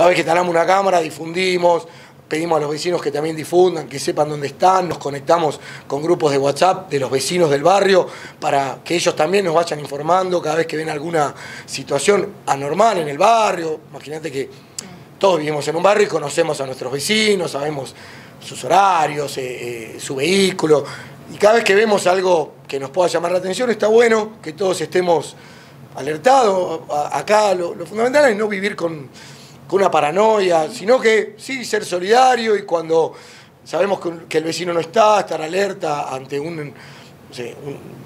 cada vez que talamos una cámara difundimos, pedimos a los vecinos que también difundan, que sepan dónde están, nos conectamos con grupos de WhatsApp de los vecinos del barrio para que ellos también nos vayan informando cada vez que ven alguna situación anormal en el barrio. Imagínate que todos vivimos en un barrio y conocemos a nuestros vecinos, sabemos sus horarios, eh, eh, su vehículo, y cada vez que vemos algo que nos pueda llamar la atención, está bueno que todos estemos alertados. Acá lo fundamental es no vivir con con una paranoia, sino que sí ser solidario y cuando sabemos que el vecino no está, estar alerta ante un,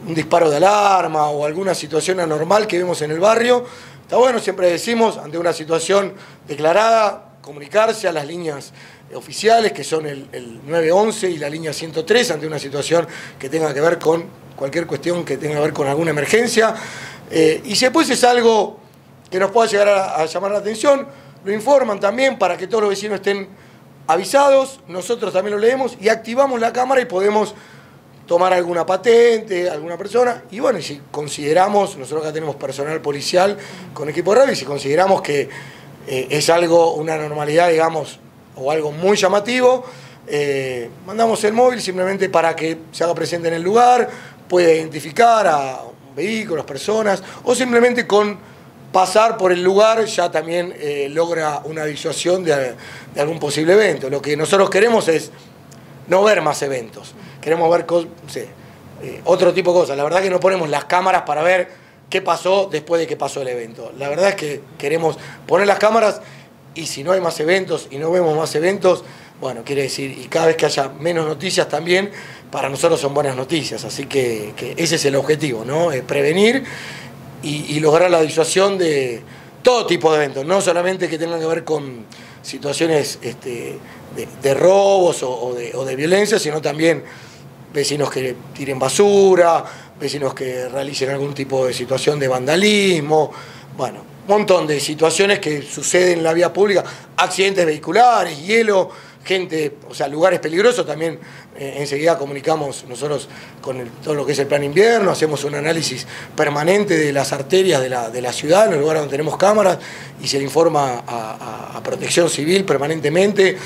disparo de alarma o alguna situación anormal que vemos en el barrio. Está bueno, siempre decimos, ante una situación declarada, comunicarse a las líneas oficiales, que son el, 911 y la línea 103, ante una situación que tenga que ver con cualquier cuestión que tenga que ver con alguna emergencia. Eh, y si después es algo que nos pueda llegar a llamar la atención, lo informan también para que todos los vecinos estén avisados, nosotros también lo leemos y activamos la cámara y podemos tomar alguna patente, alguna persona, y bueno, si consideramos, nosotros acá tenemos personal policial con equipo de y si consideramos que eh, es algo, una normalidad, digamos, o algo muy llamativo, eh, mandamos el móvil simplemente para que se haga presente en el lugar, pueda identificar a vehículos, personas, o simplemente con pasar por el lugar ya también eh, logra una disuasión de, algún posible evento. Lo que nosotros queremos es no ver más eventos, queremos ver eh, otro tipo de cosas. La verdad que no ponemos las cámaras para ver qué pasó después de que pasó el evento. La verdad es que queremos poner las cámaras y si no hay más eventos y no vemos más eventos, bueno, quiere decir, y cada vez que haya menos noticias también, para nosotros son buenas noticias. Así que, ese es el objetivo, ¿no? prevenir y, lograr la disuasión de todo tipo de eventos, no solamente que tengan que ver con situaciones este, de, robos o, de, violencia, sino también vecinos que tiren basura, vecinos que realicen algún tipo de situación de vandalismo, bueno, un montón de situaciones que suceden en la vía pública, accidentes vehiculares, hielo, gente, o sea, lugares peligrosos, también eh, enseguida comunicamos nosotros con todo lo que es el plan invierno, hacemos un análisis permanente de las arterias de la, de la ciudad, en el lugar donde tenemos cámaras, y se le informa a Protección Civil permanentemente.